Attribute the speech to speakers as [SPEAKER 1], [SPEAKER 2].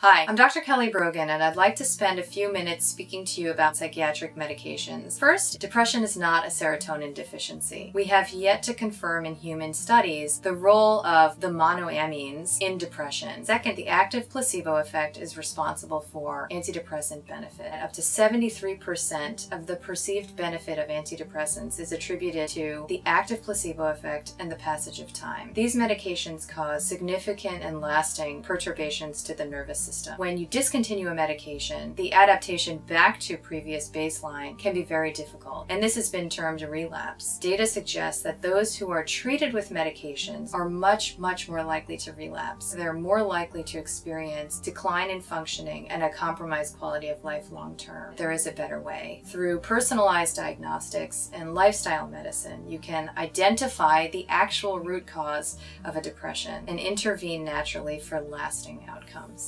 [SPEAKER 1] Hi, I'm Dr. Kelly Brogan, and I'd like to spend a few minutes speaking to you about psychiatric medications. First, depression is not a serotonin deficiency. We have yet to confirm in human studies the role of the monoamines in depression. Second, the active placebo effect is responsible for antidepressant benefit. Up to 73% of the perceived benefit of antidepressants is attributed to the active placebo effect and the passage of time. These medications cause significant and lasting perturbations to the nervous system. When you discontinue a medication, the adaptation back to previous baseline can be very difficult, and this has been termed a relapse. Data suggests that those who are treated with medications are much, much more likely to relapse. They're more likely to experience decline in functioning and a compromised quality of life long term. There is a better way. Through personalized diagnostics and lifestyle medicine, you can identify the actual root cause of a depression and intervene naturally for lasting outcomes.